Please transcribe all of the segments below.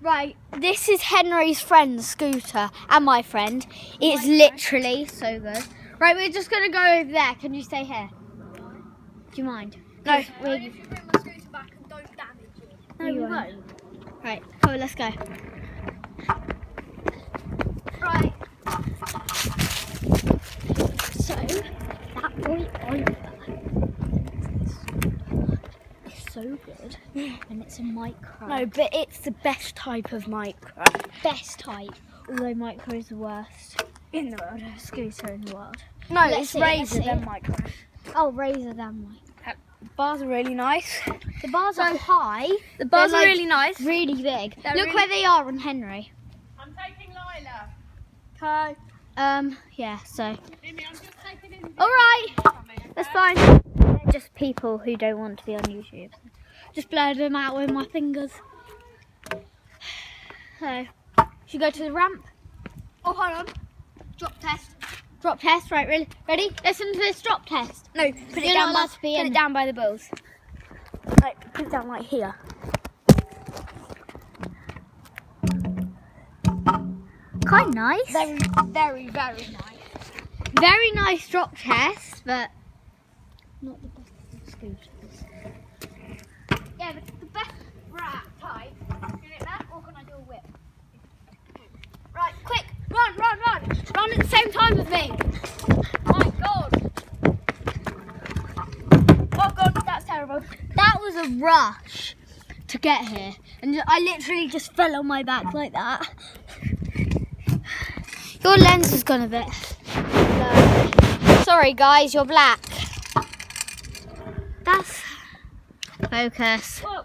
Right, this is Henry's friend's scooter and my friend. It's literally so good. Right, we're just gonna go over there. Can you stay here? Do you mind? No, we're... No, we won't. Right, on let's go. Good, and it's a micro. No, but it's the best type of micro best type, although micro is the worst in the world. scooter in the world. No, Let's it's see, Razor see. than micro. Oh, Razor than micro. The bars are really nice. The bars are high. The bars They're are like really nice. really big. They're Look really- where they are on Henry. I'm taking Lila. Hi. Um, yeah. So, Mimi, I'm just taking all right, that's fine. Just people who don't want to be on YouTube. Just blur them out with my fingers. So, should go to the ramp? Oh, hold on. Drop test. Drop test, right? Really? Ready? Listen to this drop test. No, put it down. By, be put in it down by the balls. Like, put it down like here. Quite nice. Very, very, very nice. Very nice drop test, but not the scooters. Yeah, but the best rat type. Can it that, or can I do a whip? Right, quick, run, run, run, run at the same time as me. My God. Oh God, that's terrible. That was a rush to get here, and I literally just fell on my back like that. Your lens has gone a bit. Sorry, guys, you're black. That's focus. Whoa.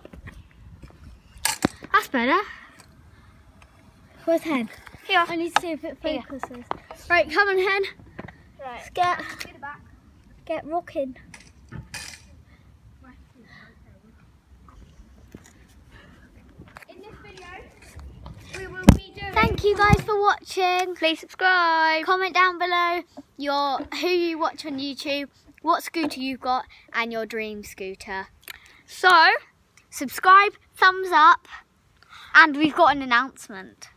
That's better. Where's Hen? Here. I need to see if it Here. focuses. Right, come on, Hen. Right. Let's get Get back. get rocking. In this video, we will be doing. Thank you guys for watching. Please subscribe. Comment down below your who you watch on YouTube, what scooter you've got, and your dream scooter. So, Subscribe, thumbs up, and we've got an announcement.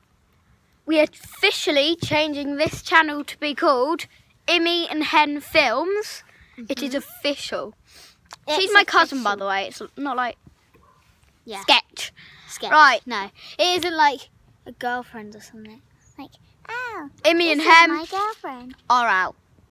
we are officially changing this channel to be called Immy and Hen Films. It is mm-hmm. official. She's It's my cousin, by the way. It's not like Yeah. sketch. Sketch. Right. No, it isn't like a girlfriend or something. Like, oh, Immy and Hen my girlfriend. are out.